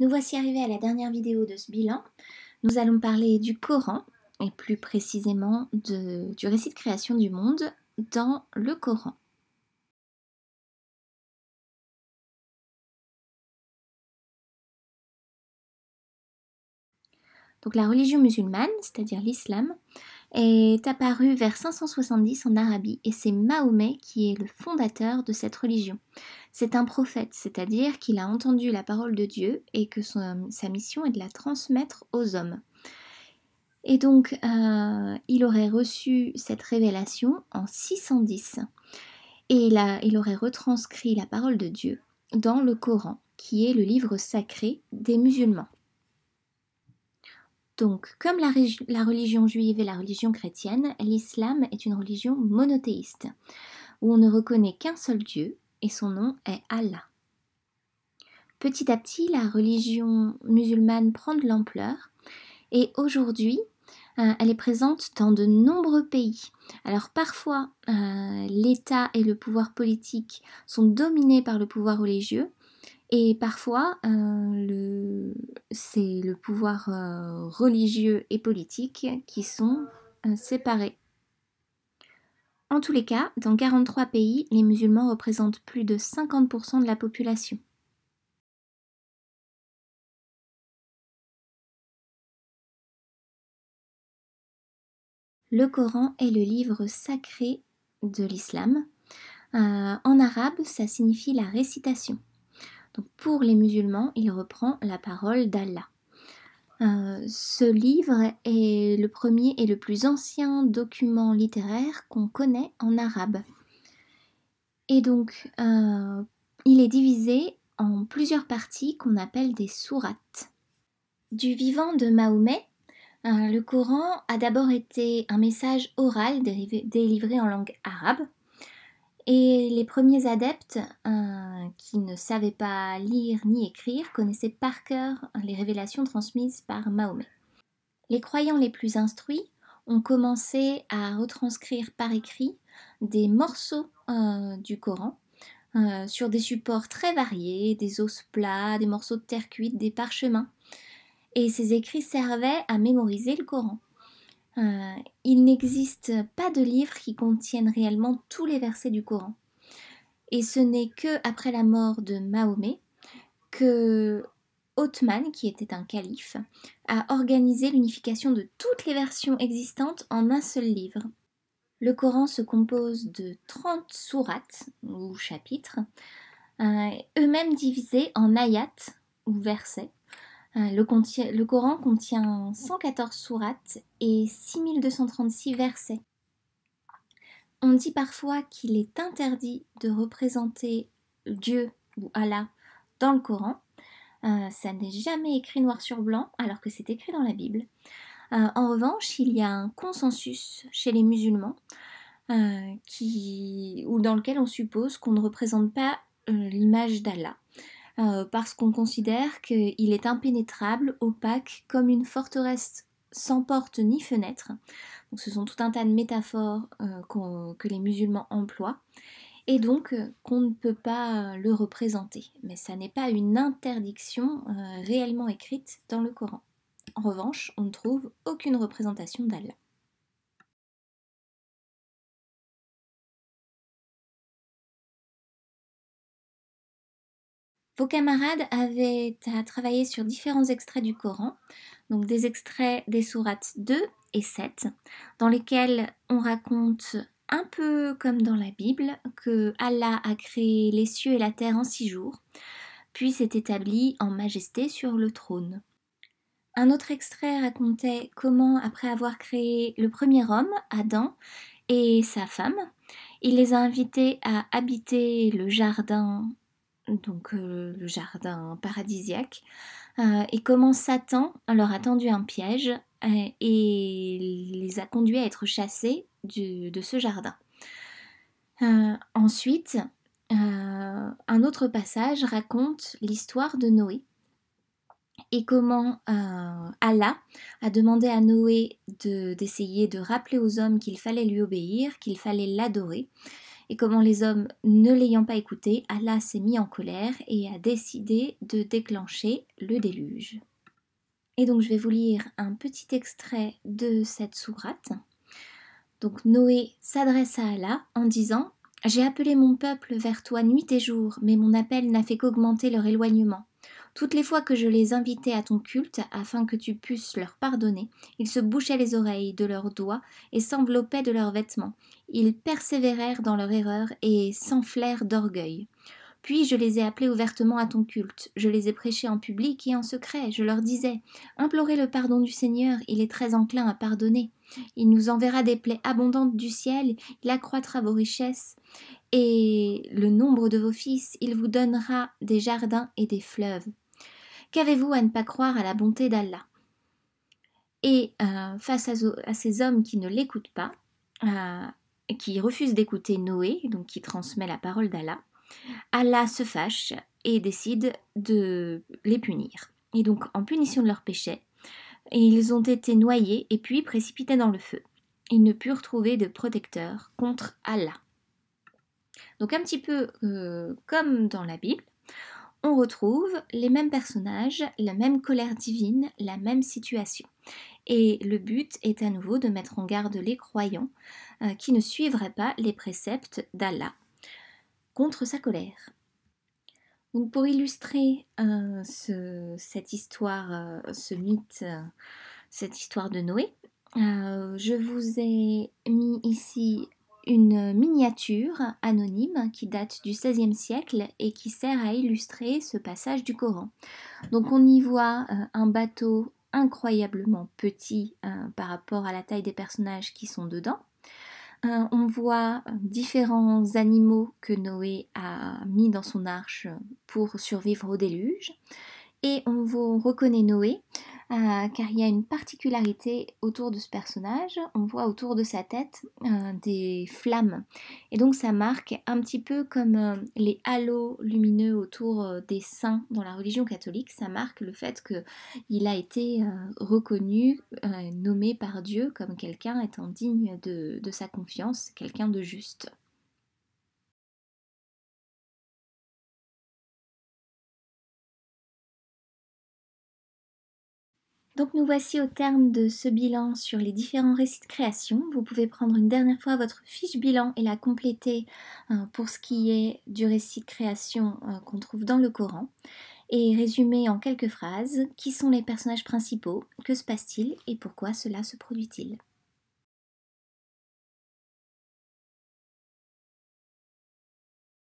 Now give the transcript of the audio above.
Nous voici arrivés à la dernière vidéo de ce bilan. Nous allons parler du Coran, et plus précisément du récit de création du monde dans le Coran. Donc la religion musulmane, c'est-à-dire l'islam, est apparue vers 570 en Arabie et c'est Mahomet qui est le fondateur de cette religion. C'est un prophète, c'est-à-dire qu'il a entendu la parole de Dieu et que sa mission est de la transmettre aux hommes. Et donc, euh, il aurait reçu cette révélation en 610 et il, il aurait retranscrit la parole de Dieu dans le Coran, qui est le livre sacré des musulmans. Donc, comme la, religion juive et la religion chrétienne, l'islam est une religion monothéiste, où on ne reconnaît qu'un seul Dieu, et son nom est Allah. Petit à petit, la religion musulmane prend de l'ampleur, et aujourd'hui, euh, elle est présente dans de nombreux pays. Alors parfois, euh, l'État et le pouvoir politique sont dominés par le pouvoir religieux, et parfois, euh, c'est le pouvoir religieux et politique qui sont séparés. En tous les cas, dans 43 pays, les musulmans représentent plus de 50% de la population. Le Coran est le livre sacré de l'islam. en arabe, ça signifie la récitation pour les musulmans, il reprend la parole d'Allah. Euh, ce livre est le premier et le plus ancien document littéraire qu'on connaît en arabe. Et donc, euh, il est divisé en plusieurs parties qu'on appelle des sourates. Du vivant de Mahomet, euh, le Coran a d'abord été un message oral délivré en langue arabe, et les premiers adeptes euh, qui ne savaient pas lire ni écrire connaissaient par cœur les révélations transmises par Mahomet. Les croyants les plus instruits ont commencé à retranscrire par écrit des morceaux euh, du Coran euh, sur des supports très variés, des os plats, des morceaux de terre cuite, des parchemins. Et ces écrits servaient à mémoriser le Coran. Euh, il n'existe pas de livre qui contienne réellement tous les versets du Coran. Et ce n'est que après la mort de Mahomet que Othman, qui était un calife, a organisé l'unification de toutes les versions existantes en un seul livre. Le Coran se compose de 30 sourates ou chapitres, euh, eux-mêmes divisés en ayats ou versets, euh, le, Coran contient 114 sourates et 6236 versets. On dit parfois qu'il est interdit de représenter Dieu ou Allah dans le Coran. Euh, ça n'est jamais écrit noir sur blanc alors que c'est écrit dans la Bible. Euh, en revanche, il y a un consensus chez les musulmans ou dans lequel on suppose qu'on ne représente pas l'image d'Allah. Euh, parce qu'on considère qu'il est impénétrable, opaque, comme une forteresse sans porte ni fenêtre. Ce sont tout un tas de métaphores euh, que les musulmans emploient et donc euh, qu'on ne peut pas le représenter. Mais ça n'est pas une interdiction réellement écrite dans le Coran. En revanche, on ne trouve aucune représentation d'Allah. Vos camarades avaient à travailler sur différents extraits du Coran, donc des extraits des sourates 2 et 7, dans lesquels on raconte un peu comme dans la Bible que Allah a créé les cieux et la terre en six jours, puis s'est établi en majesté sur le trône. Un autre extrait racontait comment, après avoir créé le premier homme, Adam, et sa femme, il les a invités à habiter le jardin donc euh, le jardin paradisiaque, euh, et comment Satan leur a tendu un piège euh, et les a conduits à être chassés de ce jardin. ensuite, un autre passage raconte l'histoire de Noé et comment Allah a demandé à Noé d'essayer de rappeler aux hommes qu'il fallait lui obéir, qu'il fallait l'adorer, et comment les hommes, ne l'ayant pas écouté, Allah s'est mis en colère et a décidé de déclencher le déluge. Et donc je vais vous lire un petit extrait de cette sourate. Donc Noé s'adresse à Allah en disant J'ai appelé mon peuple vers toi nuit et jour, mais mon appel n'a fait qu'augmenter leur éloignement. Toutes les fois que je les invitais à ton culte afin que tu puisses leur pardonner, ils se bouchaient les oreilles de leurs doigts et s'enveloppaient de leurs vêtements. Ils persévérèrent dans leur erreur et s'enflèrent d'orgueil. Puis je les ai appelés ouvertement à ton culte, je les ai prêchés en public et en secret, je leur disais Implorez le pardon du Seigneur, il est très enclin à pardonner. Il nous enverra des plaies abondantes du ciel, il accroîtra vos richesses et le nombre de vos fils, il vous donnera des jardins et des fleuves. Qu'avez-vous à ne pas croire à la bonté d'Allah? Et euh, face à, ces hommes qui ne l'écoutent pas, euh, qui refusent d'écouter Noé, donc qui transmet la parole d'Allah, Allah se fâche et décide de les punir. Et donc, en punition de leurs péchés, ils ont été noyés et puis précipités dans le feu. Ils ne purent trouver de protecteur contre Allah. Donc un petit peu euh, comme dans la Bible, on retrouve les mêmes personnages, la même colère divine, la même situation. Et le but est à nouveau de mettre en garde les croyants euh, qui ne suivraient pas les préceptes d'Allah contre sa colère. Donc pour illustrer euh, cette histoire, ce mythe, cette histoire de Noé, je vous ai mis ici une miniature anonyme qui date du XVIe siècle et qui sert à illustrer ce passage du Coran. Donc on y voit euh, un bateau incroyablement petit euh, par rapport à la taille des personnages qui sont dedans. Euh, on voit différents animaux que Noé a mis dans son arche pour survivre au déluge. Et on reconnaît Noé euh, car il y a une particularité autour de ce personnage. On voit autour de sa tête euh, des flammes. Et donc ça marque un petit peu comme euh, les halos lumineux autour des saints dans la religion catholique. Ça marque le fait qu'il a été reconnu, nommé par Dieu comme quelqu'un étant digne de sa confiance, quelqu'un de juste. Donc nous voici au terme de ce bilan sur les différents récits de création. Vous pouvez prendre une dernière fois votre fiche bilan et la compléter euh, pour ce qui est du récit de création euh, qu'on trouve dans le Coran et résumer en quelques phrases qui sont les personnages principaux, que se passe-t-il et pourquoi cela se produit-il.